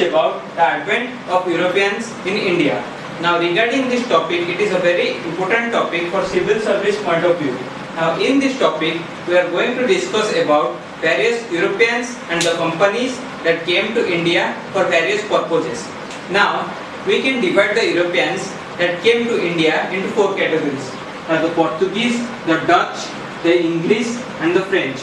about the advent of Europeans in India. Now regarding this topic, it is a very important topic for civil service point of view. Now in this topic, we are going to discuss about various Europeans and the companies that came to India for various purposes. Now we can divide the Europeans that came to India into four categories. Now the Portuguese, the Dutch, the English and the French.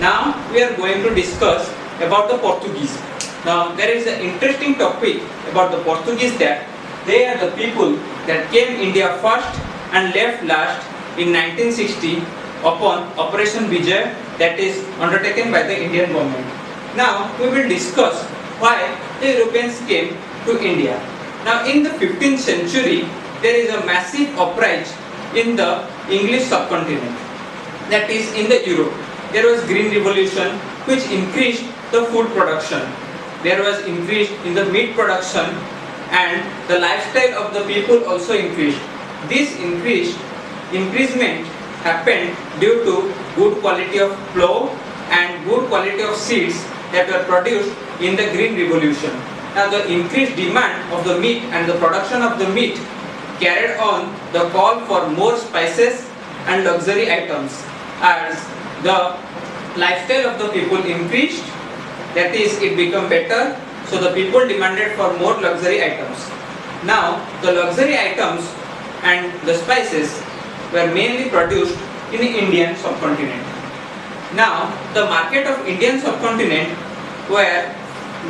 Now we are going to discuss about the Portuguese. Now there is an interesting topic about the Portuguese that they are the people that came India first and left last in 1960 upon Operation Vijay that is undertaken by the Indian government. Now we will discuss why the Europeans came to India. Now in the 15th century there is a massive uprising in the English subcontinent that is in the Europe. There was green revolution which increased the food production. There was increase in the meat production and the lifestyle of the people also increased. This increased increasement happened due to good quality of plough and good quality of seeds that were produced in the green revolution. Now the increased demand of the meat and the production of the meat carried on the call for more spices and luxury items as the lifestyle of the people increased that is it became better so the people demanded for more luxury items. Now the luxury items and the spices were mainly produced in the Indian subcontinent. Now the market of Indian subcontinent were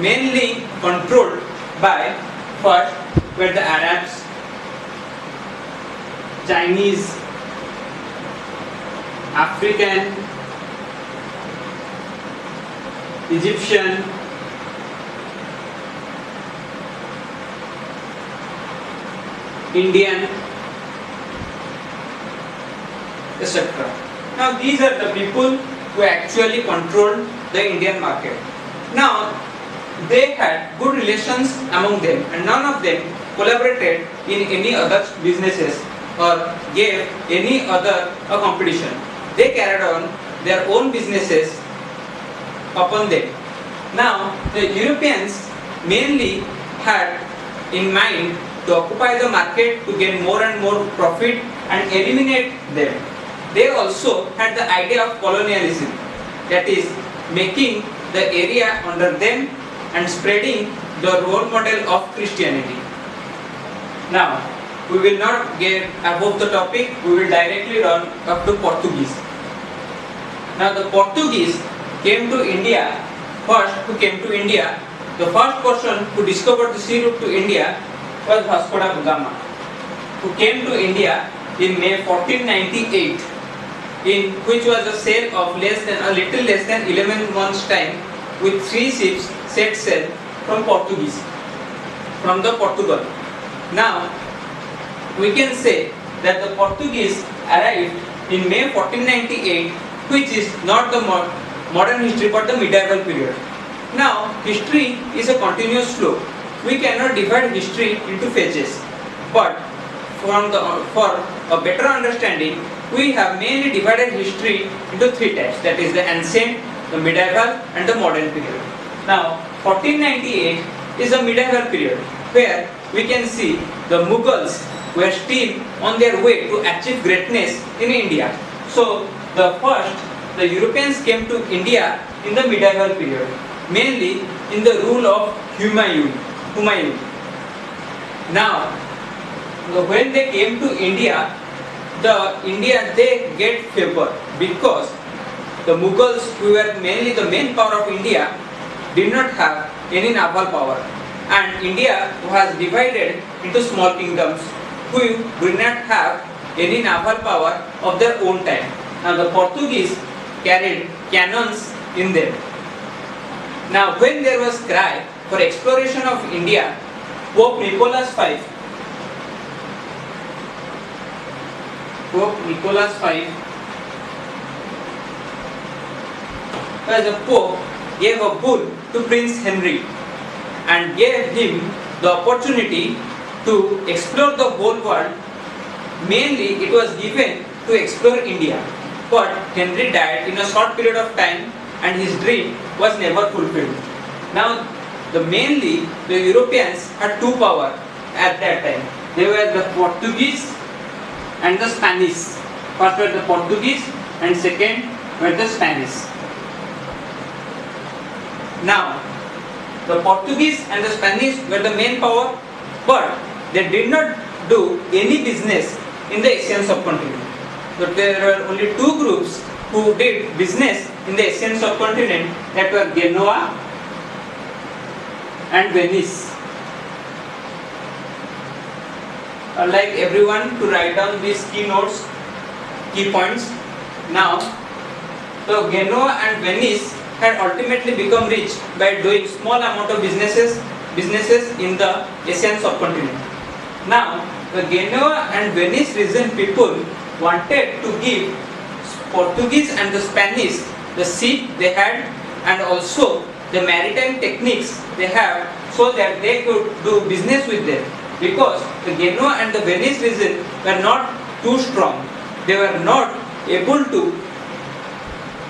mainly controlled by first were the Arabs, Chinese, African, Egyptian, Indian, etc. Now these are the people who actually controlled the Indian market. Now they had good relations among them and none of them collaborated in any other businesses or gave any other a competition. They carried on their own businesses upon them. Now the Europeans mainly had in mind to occupy the market to gain more and more profit and eliminate them. They also had the idea of colonialism, that is making the area under them and spreading the role model of Christianity. Now, we will not get above the topic, we will directly run up to Portuguese. Now the Portuguese came to India, first who came to India, the first person who discovered the sea route to India was Vasco da Gama, who came to India in May 1498, in which was a sail of less than a little less than 11 months' time, with three ships set sail from Portuguese, from the Portugal. Now, we can say that the Portuguese arrived in May 1498, which is not the mo- modern history but the medieval period. Now, history is a continuous flow we cannot divide history into phases. But from the, for a better understanding, we have mainly divided history into three types. That is the ancient, the medieval, and the modern period. Now, 1498 is a medieval period where we can see the Mughals were still on their way to achieve greatness in India. So, the first, the Europeans came to India in the medieval period, mainly in the rule of Humayun. Humayun. Now, when they came to India, the India they get favor because the Mughals, who were mainly the main power of India, did not have any naval power, and India was divided into small kingdoms who did not have any naval power of their own time. Now the Portuguese carried cannons in them. Now when there was cry for exploration of India, Pope Nicholas V, Pope Nicholas V, as a Pope, gave a bull to Prince Henry and gave him the opportunity to explore the whole world. Mainly, it was given to explore India. But Henry died in a short period of time and his dream was never fulfilled. Now, the mainly the Europeans had two power at that time. They were the Portuguese and the Spanish. First were the Portuguese and second were the Spanish. Now, the Portuguese and the Spanish were the main power, but they did not do any business in the Asian subcontinent. So there were only two groups who did business in the Asian subcontinent that were Genoa and Venice. I'd like everyone to write down these key notes, key points. Now, so Genoa and Venice had ultimately become rich by doing small amount of businesses businesses in the Asian subcontinent. Now, the Genoa and Venice region people wanted to give Portuguese and the Spanish the ship they had and also the maritime techniques they have so that they could do business with them because the Genoa and the Venice region were not too strong. They were not able to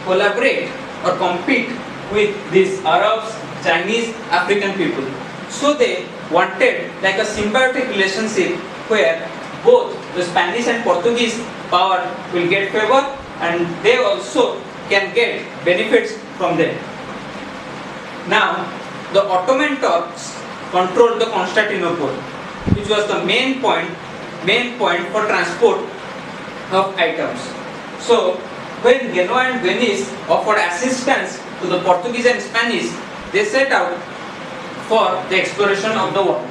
collaborate or compete with these Arabs, Chinese, African people. So they wanted like a symbiotic relationship where both the Spanish and Portuguese power will get favor and they also can get benefits from them. Now, the Ottoman Turks controlled the Constantinople, which was the main point, main point for transport of items. So, when Genoa and Venice offered assistance to the Portuguese and Spanish, they set out for the exploration of the world.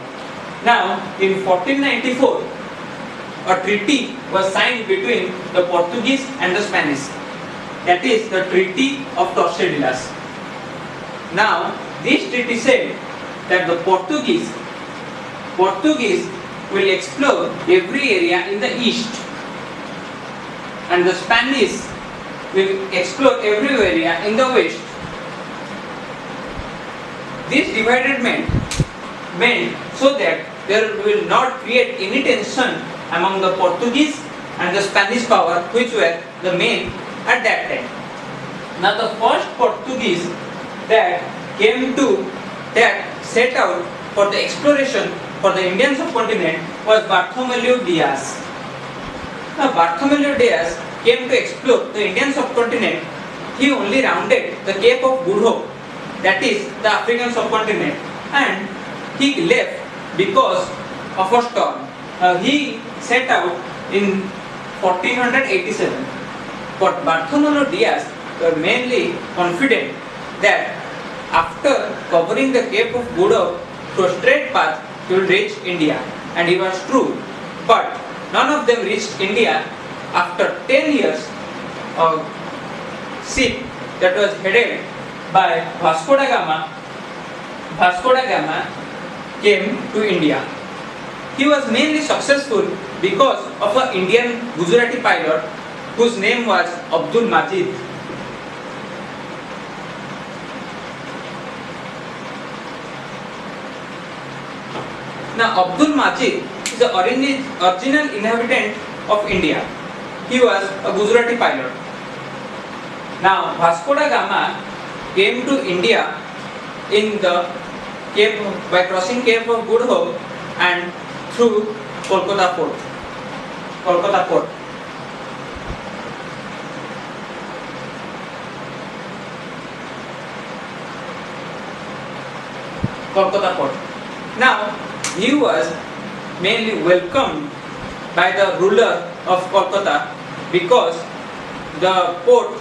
Now, in 1494, a treaty was signed between the Portuguese and the Spanish. That is the Treaty of Tordesillas. Now, this treaty said that the Portuguese Portuguese will explore every area in the east and the Spanish will explore every area in the west. This divided meant, meant so that there will not create any tension among the Portuguese and the Spanish power which were the main at that time. Now the first Portuguese that came to that set out for the exploration for the Indian subcontinent was Bartholomew Diaz. Now Bartholomew Diaz came to explore the Indian subcontinent. He only rounded the Cape of Good Hope, that is the African subcontinent, and he left because of a storm. Uh, he set out in 1487. But Bartholomew Diaz were mainly confident that after covering the Cape of Good Hope through a straight path, he will reach India. And he was true. But none of them reached India after 10 years of ship that was headed by Vasco da Gama. Vasco da Gama came to India. He was mainly successful because of an Indian Gujarati pilot whose name was Abdul Majid. Now Abdul Majid is the original inhabitant of India. He was a Gujarati pilot. Now Vasco da Gama came to India in the Cape by crossing Cape of Good Hope and through Kolkata port. Kolkata port. Kolkata port. Now he was mainly welcomed by the ruler of Kolkata because the port,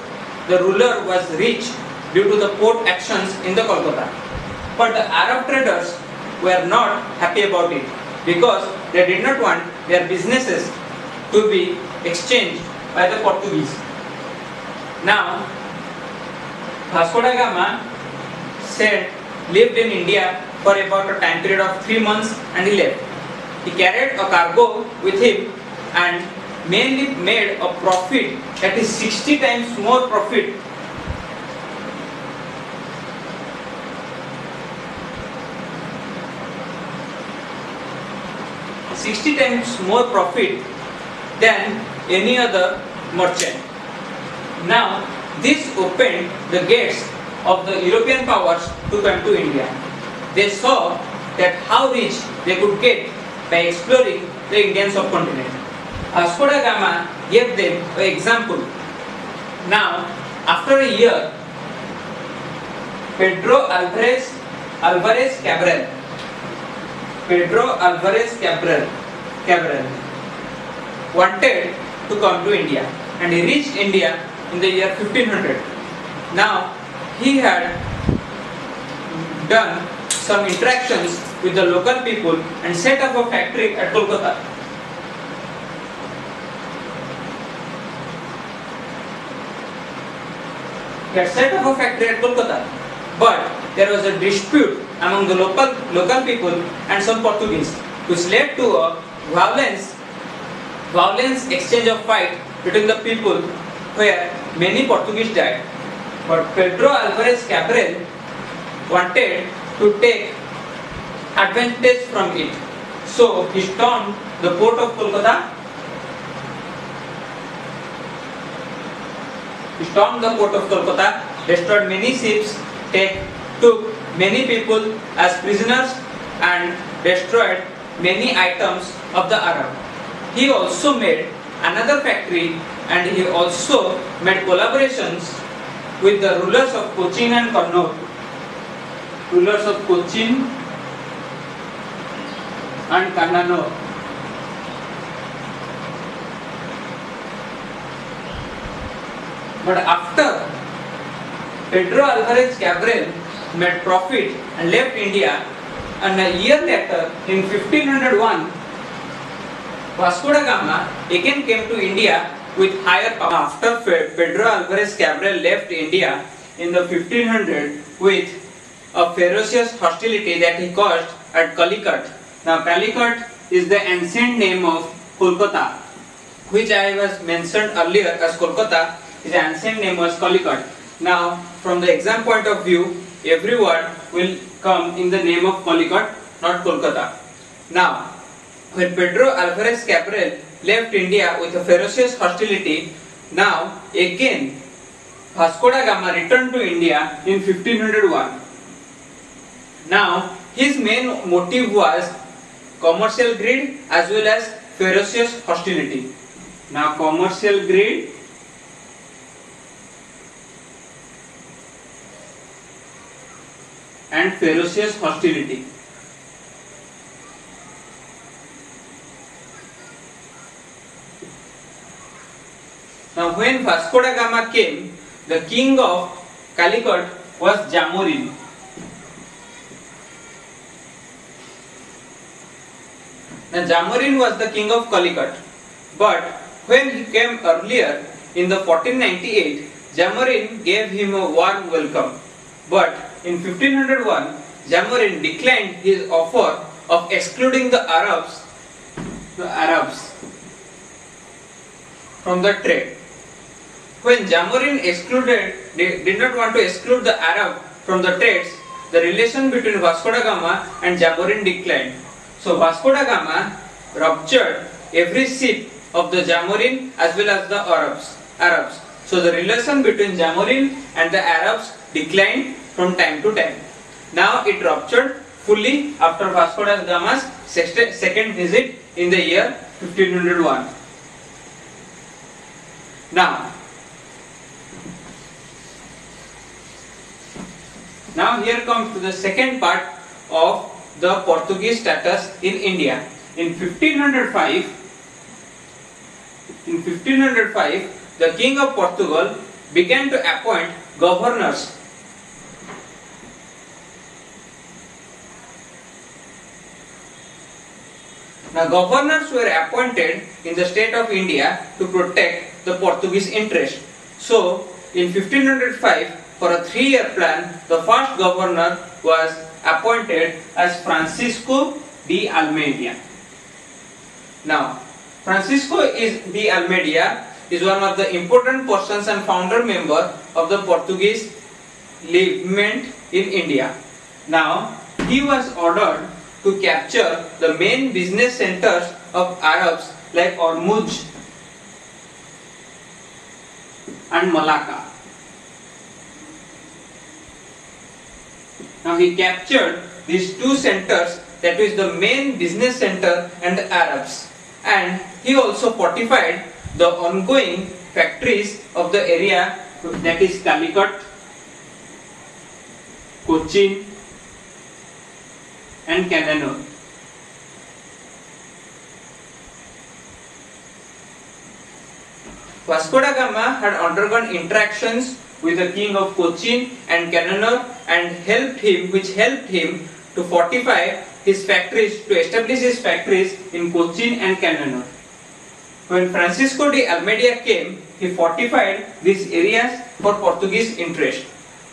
the ruler was rich due to the port actions in the Kolkata. But the Arab traders were not happy about it because they did not want their businesses to be exchanged by the Portuguese. Now, Vasco da Gama said lived in India for about a time period of three months and he left. He carried a cargo with him and mainly made a profit that is 60 times more profit Sixty times more profit than any other merchant. Now, this opened the gates of the European powers to come to India. they saw that how rich they could get by exploring the Indian subcontinent. Vasco da Gama gave them an example. Now, after a year, Pedro Alvarez Alvarez Cabral Pedro Alvarez Cabral Cabral wanted to come to India and he reached India in the year 1500. Now he had done some interactions with the local people and set up a factory at Kolkata. He had set up a factory at Kolkata, but there was a dispute among the local local people and some Portuguese, which led to a violence violence exchange of fight between the people where many Portuguese died. But Pedro Alvarez Cabral wanted to take advantage from it. So he stormed the port of Kolkata. He stormed the port of Kolkata, destroyed many ships, take, took many people as prisoners and destroyed many items of the Arab. He also made another factory and he also made collaborations with the rulers of Cochin and Kannauj. Rulers of Cochin and Kannauj. But after Pedro Alvarez Cabral made profit and left India, and a year later, in 1501, Vasco da Gama again came to India with higher power. After Pedro Alvarez Cabral left India in the 1500 with a ferocious hostility that he caused at Calicut. Now Calicut is the ancient name of Kolkata, which I was mentioned earlier as Kolkata. His ancient name was Calicut. Now, from the exam point of view, every word will come in the name of Calicut, not Kolkata. Now, when Pedro Alvarez Cabral left India with a ferocious hostility, now again Vasco da Gama returned to India in 1501. Now, his main motive was commercial greed as well as ferocious hostility. Now, commercial greed and ferocious hostility. Now when Vasco da Gama came, the king of Calicut was Jamorin. Now Jamorin was the king of Calicut. But when he came earlier in the 1498, Jamorin gave him a warm welcome. But in 1501, Jamorin declined his offer of excluding the Arabs, the Arabs from the trade. When Jamorin excluded, did not want to exclude the Arab from the trades, the relation between Vasco da Gama and Jamorin declined. So Vasco da Gama ruptured every ship of the Jamorin as well as the Arabs. Arabs. So the relation between Jamorin and the Arabs declined from time to time. Now it ruptured fully after Vasco da Gama's second visit in the year 1501. Now, Now here comes to the second part of the Portuguese status in India. In 1505, in 1505, the King of Portugal began to appoint governors Now governors were appointed in the state of India to protect the Portuguese interest. So in 1505 for a three-year plan, the first governor was appointed as Francisco de Almeida. Now, Francisco is de Almeida is one of the important persons and founder member of the Portuguese movement in India. Now, he was ordered to capture the main business centers of Arabs like Ormuz and Malacca. Now he captured these two centers that is the main business center and the Arabs and he also fortified the ongoing factories of the area that is Calicut, Cochin and Cananore. Vasco da Gama had undergone interactions with the king of Cochin and Cananore and helped him, which helped him to fortify his factories, to establish his factories in Cochin and Cananore. When Francisco de Almeida came, he fortified these areas for Portuguese interest.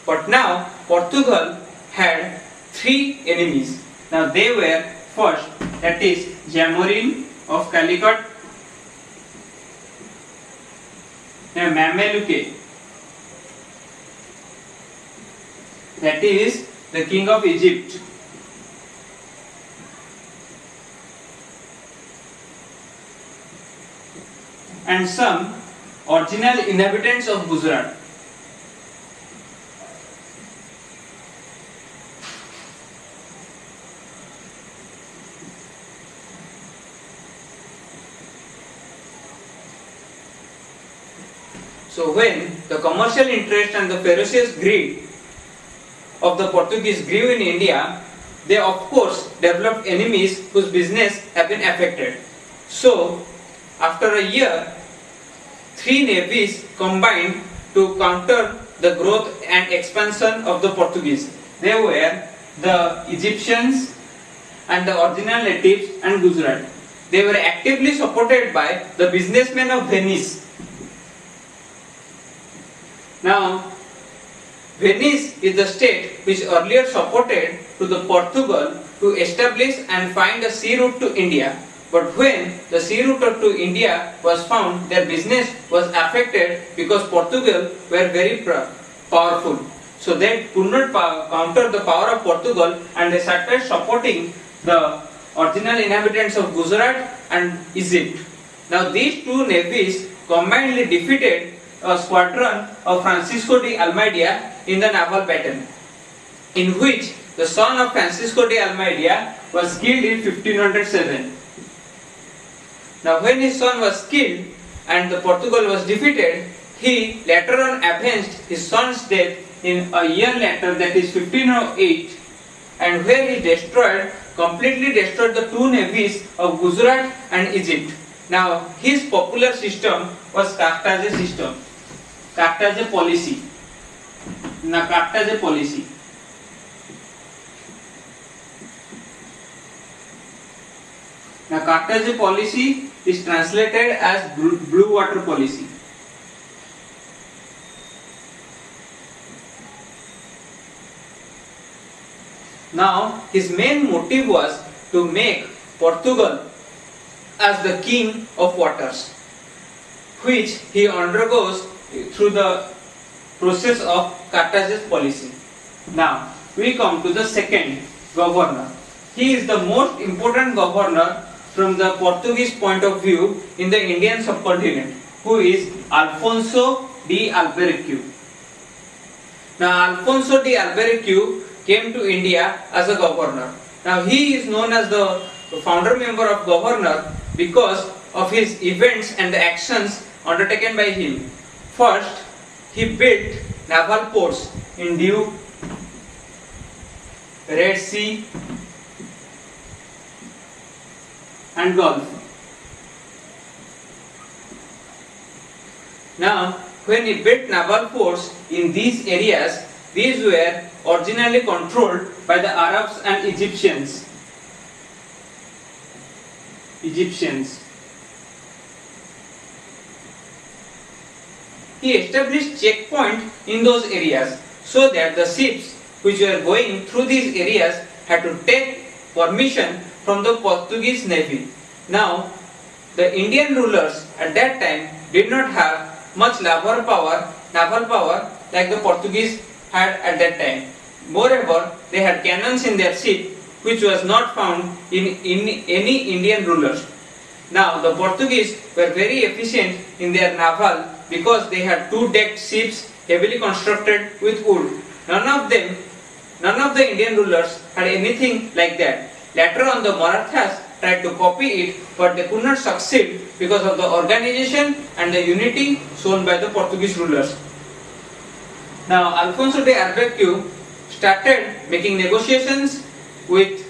But now Portugal had three enemies. Now they were first, that is Jamorin of Calicut, a Mameluke, that is the king of Egypt. and some original inhabitants of Gujarat. When the commercial interest and the ferocious greed of the Portuguese grew in India, they of course developed enemies whose business have been affected. So after a year, three navies combined to counter the growth and expansion of the Portuguese. They were the Egyptians and the original natives and Gujarat. They were actively supported by the businessmen of Venice. Now, Venice is the state which earlier supported to the Portugal to establish and find a sea route to India. But when the sea route to India was found, their business was affected because Portugal were very powerful. So they could not counter the power of Portugal and they started supporting the original inhabitants of Gujarat and Egypt. Now these two navies combinedly defeated a squadron of Francisco de Almeida in the naval battle, in which the son of Francisco de Almeida was killed in 1507. Now when his son was killed and the Portugal was defeated, he later on avenged his son's death in a year later that is 1508 and where he destroyed, completely destroyed the two navies of Gujarat and Egypt. Now his popular system was Cartaz system. Cartaz policy. Now Cartaz policy. Now Cartaz policy is translated as blue water policy. Now his main motive was to make Portugal as the king of waters which he undergoes through the process of Cartaz's policy. Now we come to the second governor. He is the most important governor from the Portuguese point of view in the Indian subcontinent who is Alfonso de Albuquerque. Now Alfonso de Albuquerque came to India as a governor. Now he is known as the founder member of governor because of his events and the actions undertaken by him. First, he built naval ports in Diu, Red Sea and Gulf. Now, when he built naval forts in these areas, these were originally controlled by the Arabs and Egyptians. Egyptians. He established checkpoint in those areas so that the ships which were going through these areas had to take permission from the Portuguese navy. Now, the Indian rulers at that time did not have much naval power, naval power like the Portuguese had at that time. Moreover, they had cannons in their ship which was not found in, in any Indian rulers. Now, the Portuguese were very efficient in their naval because they had two decked ships heavily constructed with wood. None of them none of the Indian rulers had anything like that. Later on, the Marathas tried to copy it, but they could not succeed because of the organization and the unity shown by the Portuguese rulers. Now, Alfonso de Albuquerque started making negotiations with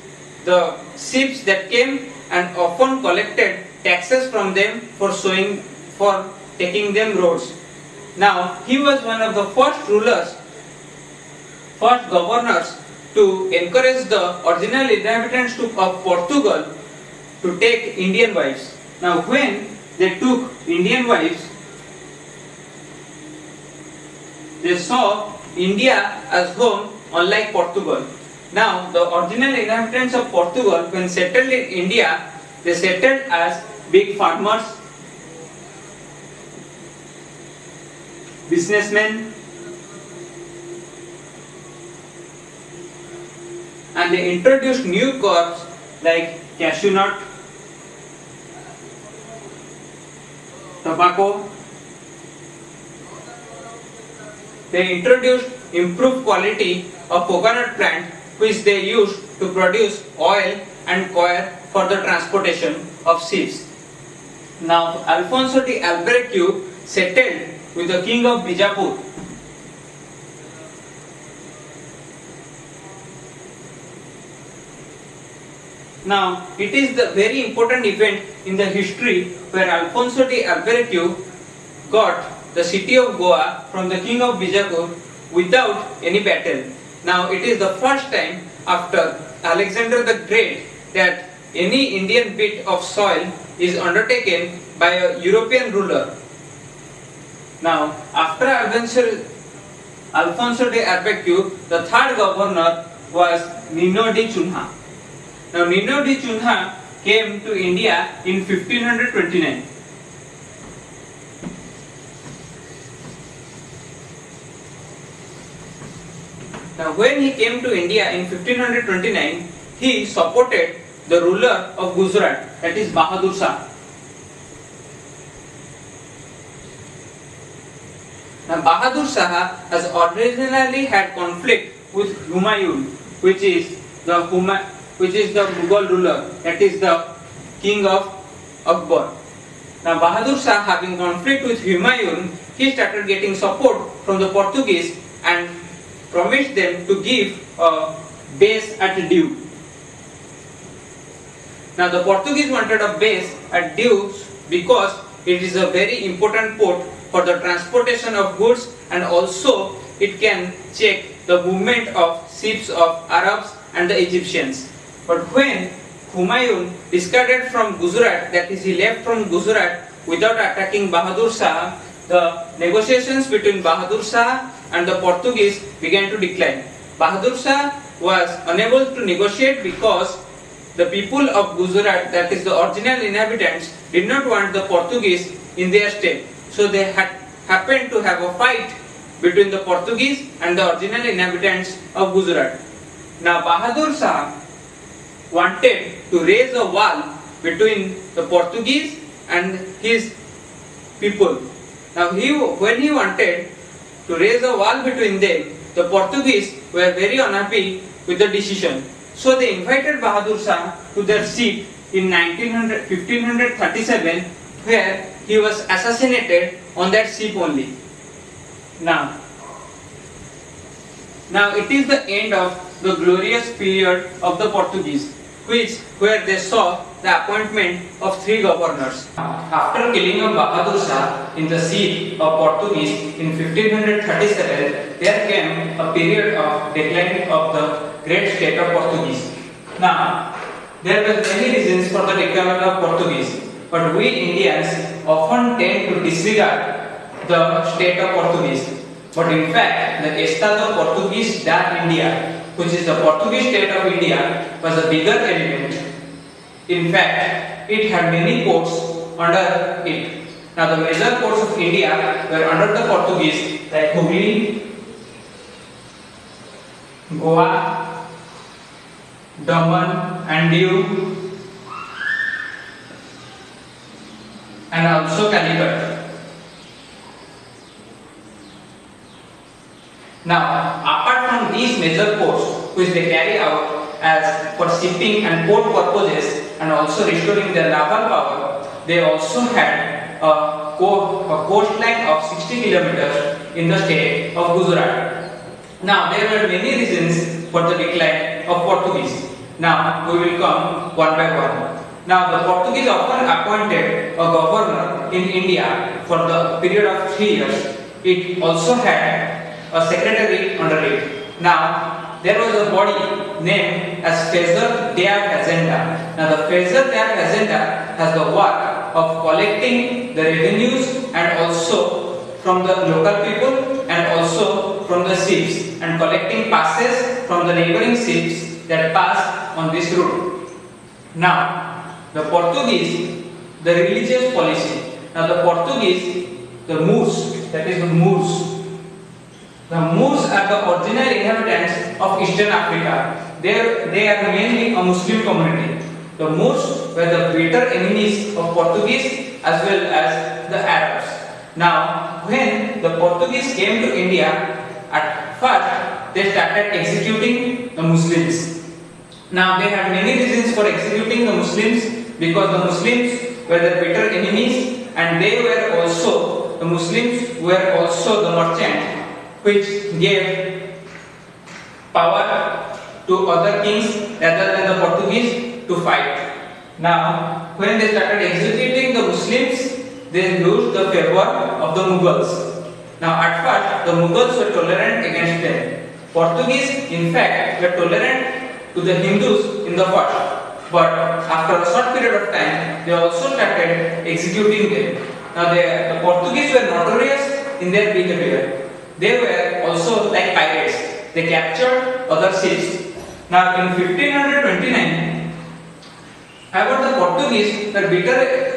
the ships that came and often collected taxes from them for sowing, for taking them roads. Now, he was one of the first rulers, first governors to encourage the original inhabitants of Portugal to take Indian wives. Now, when they took Indian wives, they saw India as home unlike Portugal. Now, the original inhabitants of Portugal, when settled in India, they settled as big farmers, businessmen, and they introduced new crops like cashew nut, tobacco. They introduced improved quality of coconut plant which they used to produce oil and coir for the transportation of ships. Now Alfonso de Albuquerque settled with the king of Bijapur. Now it is the very important event in the history where Alfonso de Albuquerque got the city of Goa from the king of Bijapur without any battle. Now it is the first time after Alexander the Great that any Indian bit of soil is undertaken by a European ruler. Now after Alfonso de Albuquerque, the third governor was Nino de Cunha. Now Nino de Cunha came to India in 1529. Now when he came to India in 1529, he supported the ruler of Gujarat, that is Bahadur Shah. Now Bahadur Shah has originally had conflict with Humayun, which is the Huma, which is the Mughal ruler, that is the king of Akbar. Now Bahadur Shah having conflict with Humayun, he started getting support from the Portuguese and promised them to give a base at Diu. Now the Portuguese wanted a base at Diu because it is a very important port for the transportation of goods and also it can check the movement of ships of Arabs and the Egyptians. But when Humayun discarded from Gujarat, that is he left from Gujarat without attacking Bahadur Shah, the negotiations between Bahadur Shah and the Portuguese began to decline. Bahadur Shah was unable to negotiate because the people of Gujarat, that is the original inhabitants, did not want the Portuguese in their state. So they had happened to have a fight between the Portuguese and the original inhabitants of Gujarat. Now Bahadur Shah wanted to raise a wall between the Portuguese and his people. Now he, when he wanted to raise a wall between them, the Portuguese were very unhappy with the decision. So they invited Bahadur Shah to their seat in 1900, 1537 where he was assassinated on that ship only. Now, now it is the end of the glorious period of the Portuguese, which where they saw the appointment of three governors. After killing of Bahadur Shah in the siege of Portuguese in 1537, there came a period of decline of the great state of Portuguese. Now, there were many reasons for the decline of Portuguese, but we Indians often tend to disregard the state of Portuguese. But in fact, the Estado Portuguese da India, which is the Portuguese state of India, was a bigger element in fact, it had many ports under it. Now the major ports of India were under the Portuguese like Hooghly, Goa, Daman and Diu and also. Now apart from these major ports, which they carry out as for shipping and port purposes and also restoring their naval power, they also had a, co a coastline of 60 kilometers in the state of Gujarat. Now there were many reasons for the decline of Portuguese. Now we will come one by one. Now the Portuguese often appointed a governor in India for the period of three years. It also had a secretary under it. Now there was a body named as Fezer de Fazenda. Now the Fezer de Fazenda has the work of collecting the revenues and also from the local people and also from the ships and collecting passes from the neighboring ships that pass on this route. Now the Portuguese, the religious policy. Now the Portuguese, the Moors, that is the Moors, the Moors are the original inhabitants of Eastern Africa. They are, they are mainly a Muslim community. The Moors were the bitter enemies of Portuguese as well as the Arabs. Now, when the Portuguese came to India, at first they started executing the Muslims. Now, they had many reasons for executing the Muslims because the Muslims were the bitter enemies and they were also, the Muslims were also the merchants which gave power to other kings rather than the Portuguese to fight. Now, when they started executing the Muslims, they lose the favor of the Mughals. Now, at first, the Mughals were tolerant against them. Portuguese, in fact, were tolerant to the Hindus in the first. But after a short period of time, they also started executing them. Now, they, the Portuguese were notorious in their behavior. They were also like pirates. They captured other ships. Now in 1529, however the Portuguese were bitter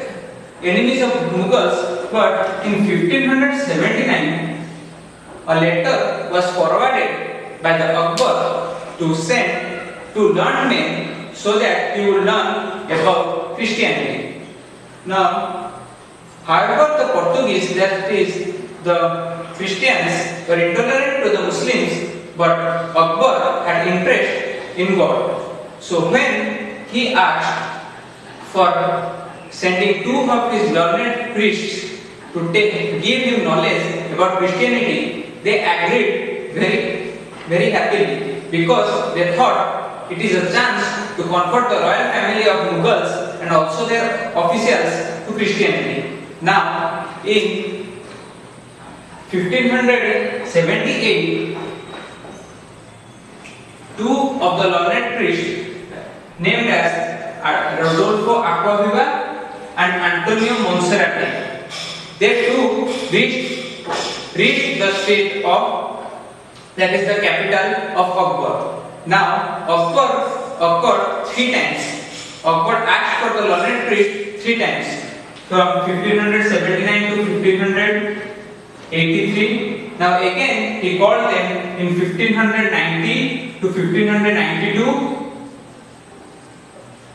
enemies of Mughals, but in 1579, a letter was forwarded by the Akbar to send to learned so that he would learn about Christianity. Now, however the Portuguese, that is the Christians were intolerant to the Muslims, but Akbar had interest in God. So when he asked for sending two of his learned priests to take, give him knowledge about Christianity, they agreed very, very happily because they thought it is a chance to convert the royal family of Mughals and also their officials to Christianity. Now, in 1578, two of the learned priests named as Rodolfo Acquaviva and Antonio Monserrate, they too reached, reached the state of, that is the capital of Akbar. Now, Akbar occurred three times. Akbar asked for the learned priest three times from 1579 to 1500 83. Now again he called them in 1590 to 1592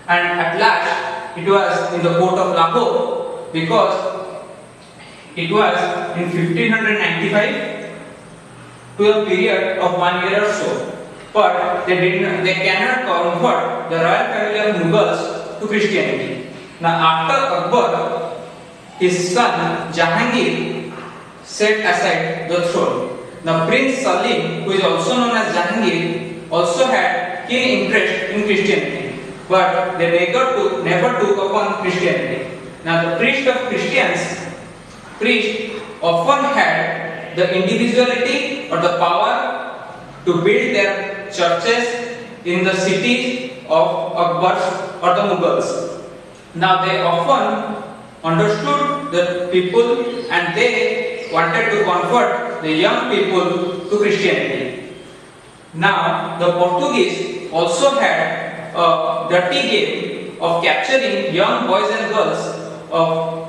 and at last it was in the court of Lahore because it was in 1595 to a period of one year or so. But they did they cannot convert the royal family of Mughals to Christianity. Now after Akbar, his son Jahangir set aside the throne. Now Prince Salim, who is also known as Jahangir, also had keen interest in Christianity, but they never took, never took upon Christianity. Now the priest of Christians, priest often had the individuality or the power to build their churches in the cities of Akbar or the Mughals. Now they often understood the people and they wanted to convert the young people to Christianity. Now, the Portuguese also had a dirty game of capturing young boys and girls of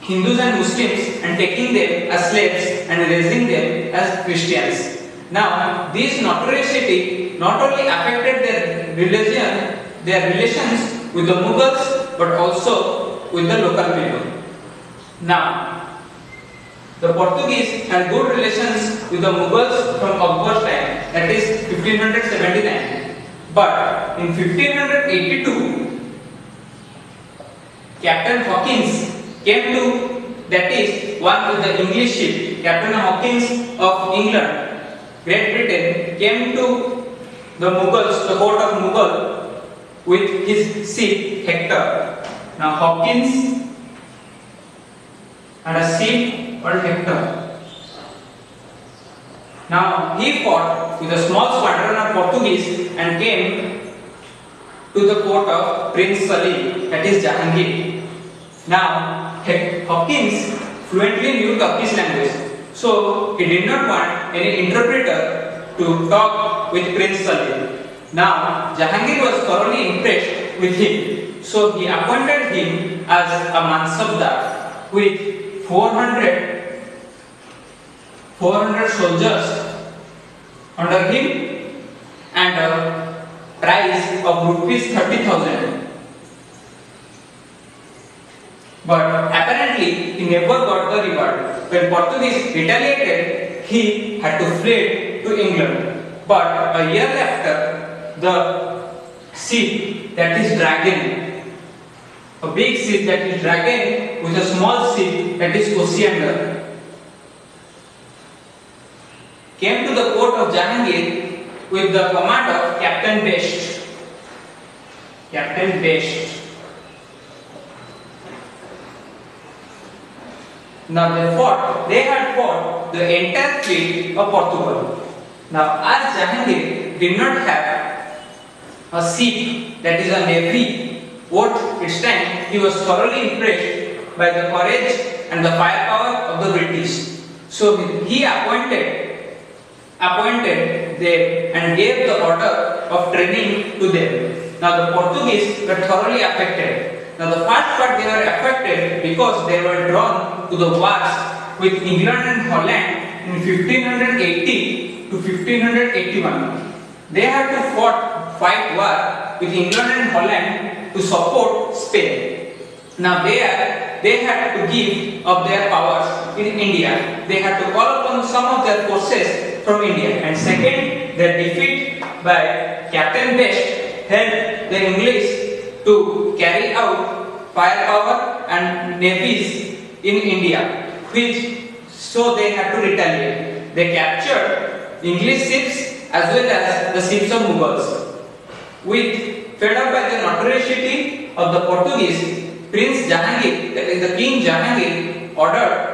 Hindus and Muslims and taking them as slaves and raising them as Christians. Now, this notoriety not only affected their religion, their relations with the Mughals, but also with the local people. Now, The Portuguese had good relations with the Mughals from Akbar's time, that is 1579. But in 1582, Captain Hawkins came to, that is, one of the English ship, Captain Hawkins of England, Great Britain, came to the Mughals, the court of Mughal, with his ship Hector. Now Hawkins had a ship called Hector. Now he fought with a small squadron of Portuguese and came to the court of Prince Salim, that is Jahangir. Now Hawkins fluently knew Turkish language, so he did not want any interpreter to talk with Prince Salim. Now Jahangir was thoroughly impressed with him, so he appointed him as a Mansabdar with 400 400 soldiers under him and a price of rupees 30,000. But apparently he never got the reward. When Portuguese retaliated, he had to flee to England. But a year after, the ship that is dragon, a big ship that is dragon with a small ship that is Osiander, came to the court of Jahangir with the command of Captain Best. Captain Best. Now they fought, they had fought the entire fleet of Portugal. Now as Jahangir did not have a ship that is a navy, what its time he was thoroughly impressed by the courage and the firepower of the British. So he appointed appointed them and gave the order of training to them. Now the Portuguese were thoroughly affected. Now the first part they were affected because they were drawn to the wars with England and Holland in 1580 to 1581. They had to fought, fight war with England and Holland to support Spain. Now there they had to give up their powers in India. They had to call upon some of their forces from India. And second, their defeat by Captain Best helped the English to carry out firepower and navies in India, which so they had to retaliate. They captured English ships as well as the ships of Mughals. With fed up by the notoriety of the Portuguese, Prince Jahangir, that is the King Jahangir, ordered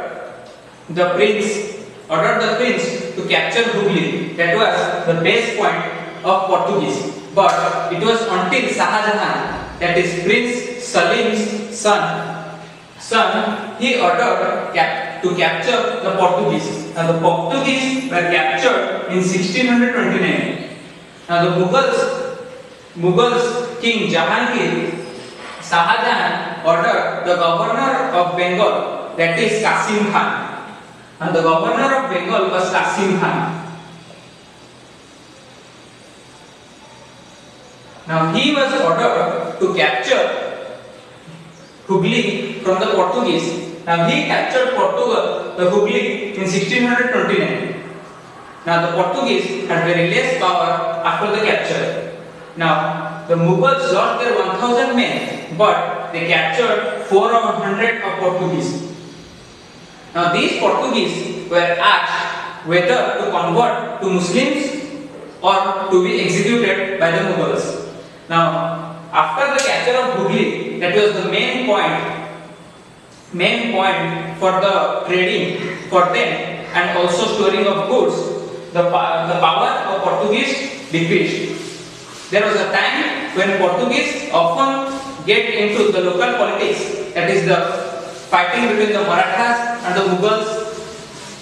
the prince ordered the prince to capture Hooghly. That was the base point of Portuguese. But it was until Shahjahan, that is Prince Salim's son, son, he ordered cap to capture the Portuguese. Now the Portuguese were captured in 1629. Now the Mughals, Mughals King Jahangir, Shahjahan ordered the governor of Bengal, that is Qasim Khan, and the governor of Bengal was Qasim Khan. Now he was ordered to capture Hooghly from the Portuguese. Now he captured Portugal, the Hooghly in 1629. Now the Portuguese had very less power after the capture. Now the Mughals lost their 1000 men but they captured 400 of Portuguese. Now these Portuguese were asked whether to convert to Muslims or to be executed by the Mughals. Now after the capture of Hooghly, that was the main point, main point for the trading for them and also storing of goods, the, the power of Portuguese decreased. There was a time when Portuguese often get into the local politics, that is the fighting between the Marathas and the Mughals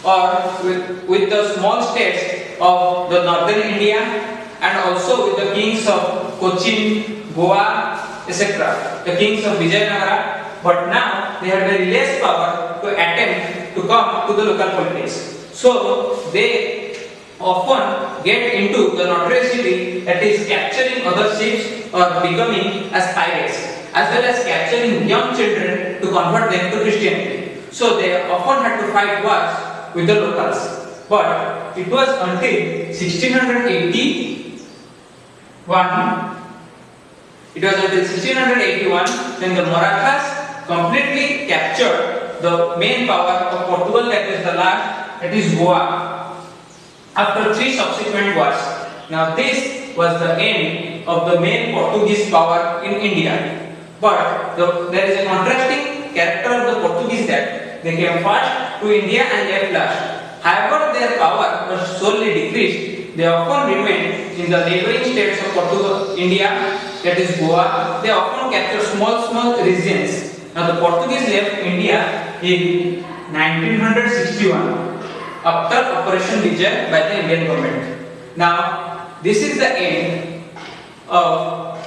or with, with the small states of the northern India and also with the kings of Cochin, Goa, etc. The kings of Vijayanagara. But now they have very less power to attempt to come to the local politics. So they often get into the notoriety that is capturing other ships or becoming as pirates as well as capturing young children to convert them to Christianity. So they often had to fight wars with the locals. But it was until 1681 it was until 1681 when the Marathas completely captured the main power of Portugal that is the last that is Goa after three subsequent wars. Now this was the end of the main Portuguese power in India. But the, there is a contrasting character of the Portuguese that they came first to India and left last. However, their power was slowly decreased. They often remain in the neighboring states of Portugal, India, that is Goa. They often capture small, small regions. Now the Portuguese left India in 1961 after Operation Vijay by the Indian government. Now, this is the end of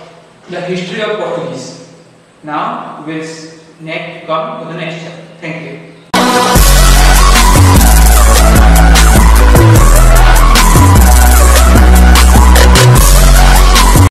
the history of Portuguese. Now, we'll next come to the next chapter. Thank you.